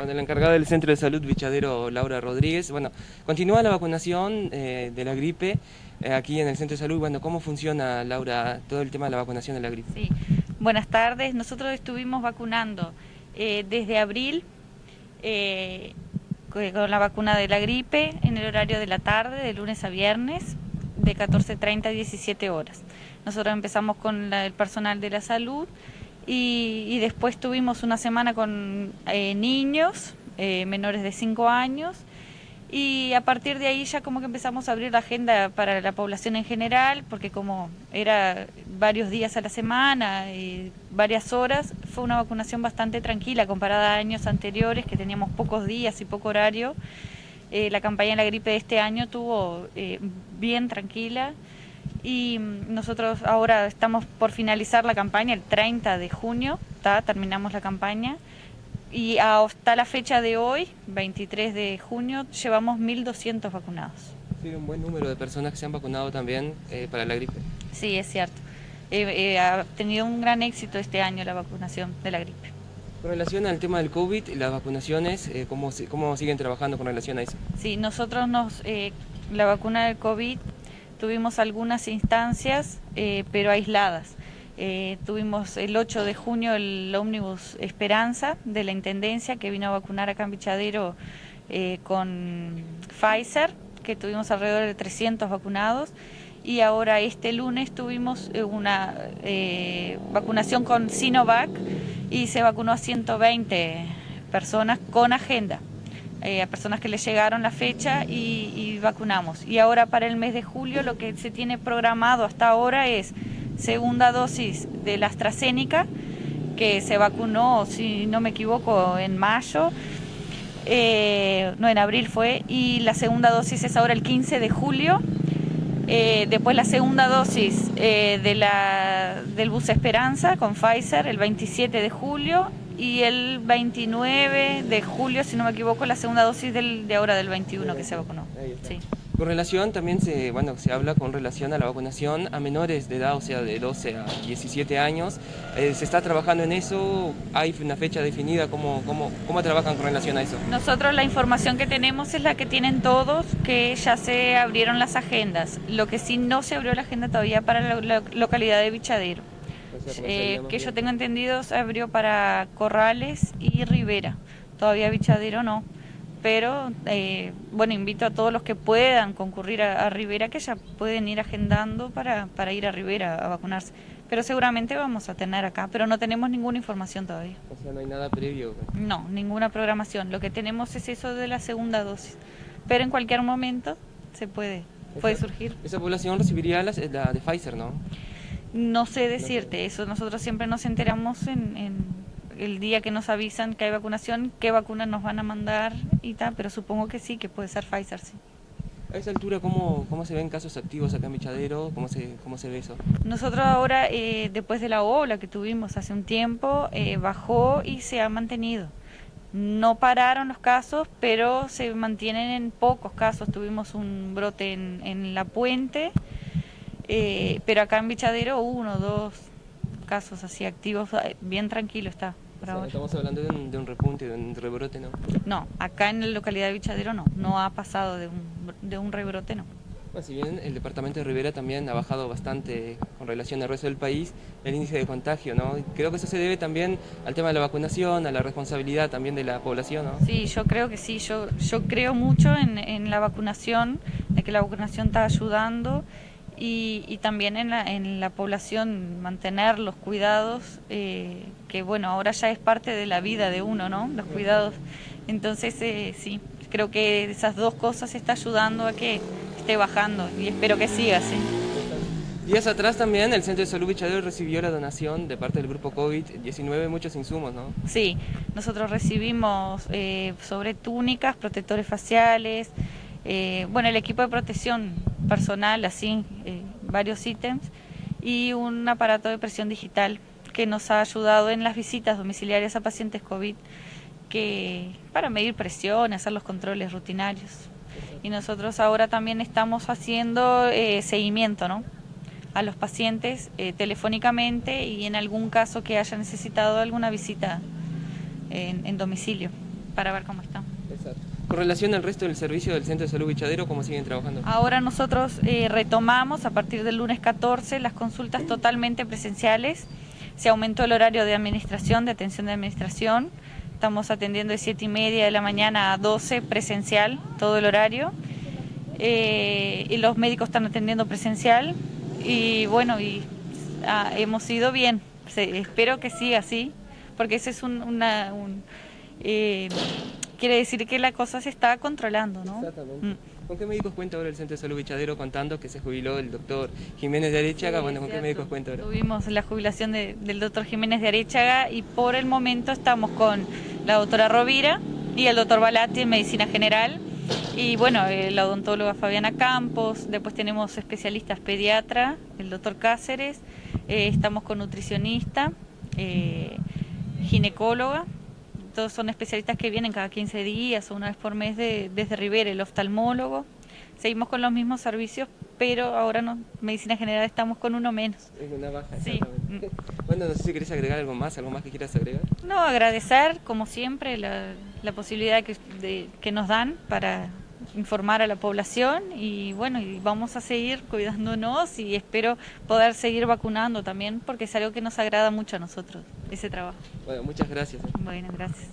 Con la encargada del Centro de Salud Bichadero, Laura Rodríguez. Bueno, continúa la vacunación eh, de la gripe eh, aquí en el Centro de Salud. Bueno, ¿cómo funciona, Laura, todo el tema de la vacunación de la gripe? Sí, buenas tardes. Nosotros estuvimos vacunando eh, desde abril con la vacuna de la gripe en el horario de la tarde, de lunes a viernes, de 14.30 a 17 horas. Nosotros empezamos con el personal de la salud y, después tuvimos una semana con eh, niños eh, menores de 5 años y a partir de ahí ya como que empezamos a abrir la agenda para la población en general, porque como era varios días a la semana y varias horas, fue una vacunación bastante tranquila comparada a años anteriores que teníamos pocos días y poco horario. Eh, la campaña de la gripe de este año tuvo bien tranquila y nosotros ahora estamos por finalizar la campaña el 30 de junio, terminamos la campaña y hasta la fecha de hoy, 23 de junio, llevamos 1.200 vacunados. Sí, un buen número de personas que se han vacunado también eh, para la gripe. Sí, es cierto. Eh, eh, ha tenido un gran éxito este año la vacunación de la gripe. Con relación al tema del COVID las vacunaciones, ¿cómo, ¿cómo siguen trabajando con relación a eso? Sí, nosotros nos, la vacuna del COVID tuvimos algunas instancias, eh, pero aisladas. Eh, tuvimos el 8 de junio el ómnibus Esperanza de la Intendencia que vino a vacunar a en eh, con Pfizer, que tuvimos alrededor de 300 vacunados. Y ahora este lunes tuvimos una vacunación con Sinovac y se vacunó a 120 personas con agenda. Eh, a personas que les llegaron la fecha y, vacunamos. Y ahora para el mes de julio lo que se tiene programado hasta ahora es segunda dosis de la AstraZeneca, que se vacunó, si no me equivoco, en mayo, eh, no, en abril fue, y la segunda dosis es ahora el 15 de julio. Eh, después la segunda dosis de la, del bus Esperanza con Pfizer el 27 de julio y el 29 de julio, si no me equivoco, la segunda dosis del, de ahora del 21 que se vacunó. Sí. Con relación también se, bueno, se habla con relación a la vacunación a menores de edad, o sea, de 12 a 17 años. Eh, ¿Se está trabajando en eso? ¿Hay una fecha definida? ¿Cómo, cómo, ¿Cómo trabajan con relación a eso? Nosotros la información que tenemos es la que tienen todos, que ya se abrieron las agendas. Lo que sí no se abrió la agenda todavía para la localidad de Bichadero. Eh, que yo tengo entendido se abrió para Corrales y Rivera, todavía Bichadero no, pero eh, bueno, invito a todos los que puedan concurrir a, Rivera que ya pueden ir agendando para, para ir a Rivera a vacunarse. Pero seguramente vamos a tener acá, pero no tenemos ninguna información todavía. O sea, no hay nada previo. No, ninguna programación. Lo que tenemos es eso de la segunda dosis. Pero en cualquier momento se puede, puede surgir. Esa población recibiría la, la de Pfizer, ¿no? No sé decirte eso, nosotros siempre nos enteramos en, el día que nos avisan que hay vacunación, qué vacuna nos van a mandar y tal, pero supongo que sí, que puede ser Pfizer, sí. A esa altura, ¿cómo, cómo se ven casos activos acá en Michadero? ¿Cómo se, cómo se ve eso? Nosotros ahora, eh, después de la ola que tuvimos hace un tiempo, eh, bajó y se ha mantenido. No pararon los casos, pero se mantienen en pocos casos. Tuvimos un brote en, en La Puente, eh, pero acá en Bichadero, uno, dos casos así activos, bien tranquilo está. estamos hablando de un, repunte, de un rebrote, ¿no? No, acá en la localidad de Bichadero no, no ha pasado de un, de un rebrote, no. Bueno, si bien el departamento de Rivera también ha bajado bastante con relación al resto del país el índice de contagio, ¿no? Creo que eso se debe también al tema de la vacunación, a la responsabilidad también de la población, ¿no? Sí, yo creo que sí, yo, yo creo mucho en, en la vacunación, de que la vacunación está ayudando y, también en la, en la población mantener los cuidados, eh, que bueno, ahora ya es parte de la vida de uno, ¿no? Los cuidados. Entonces, eh, sí, creo que esas dos cosas está ayudando a que esté bajando y espero que siga así. Días atrás también el Centro de Salud Bichadero recibió la donación de parte del grupo COVID-19 muchos insumos, ¿no? Sí, nosotros recibimos eh, sobre túnicas, protectores faciales, bueno, el equipo de protección personal, así, eh, varios ítems, y un aparato de presión digital que nos ha ayudado en las visitas domiciliarias a pacientes COVID que, para medir presión, hacer los controles rutinarios. Y nosotros ahora también estamos haciendo eh, seguimiento ¿no? a los pacientes eh, telefónicamente y en algún caso que haya necesitado alguna visita en domicilio para ver cómo están. Exacto. Con relación al resto del servicio del Centro de Salud Bichadero, ¿cómo siguen trabajando? Ahora nosotros eh, retomamos a partir del lunes 14 las consultas totalmente presenciales. Se aumentó el horario de administración, de atención de administración. Estamos atendiendo de 7 y media de la mañana a 12 presencial, todo el horario. Eh, y los médicos están atendiendo presencial. Y bueno, y ah, hemos ido bien. espero que siga así, porque ese es un, una, un, eh, quiere decir que la cosa se está controlando, ¿no? Exactamente. Mm. ¿Con qué médicos cuenta ahora el Centro de Salud Bichadero contando que se jubiló el doctor Jiménez de Arechaga? bueno, ¿con qué médicos cuenta ahora? Tuvimos la jubilación del doctor Jiménez de Arechaga y por el momento estamos con la doctora Rovira y el doctor Balati en Medicina General y bueno, eh, la odontóloga Fabiana Campos, después tenemos especialistas pediatra, el doctor Cáceres, eh, estamos con nutricionista, eh, ginecóloga, todos son especialistas que vienen cada 15 días o una vez por mes desde Rivera, el oftalmólogo. Seguimos con los mismos servicios, pero ahora en medicina general estamos con uno menos. Es una baja, sí. Bueno, no sé si querés agregar algo más, algo más que quieras agregar. No, agradecer, como siempre, la, posibilidad que, que nos dan para informar a la población y bueno, y vamos a seguir cuidándonos y espero poder seguir vacunando también porque es algo que nos agrada mucho a nosotros, ese trabajo. Bueno, muchas gracias. Bueno, gracias.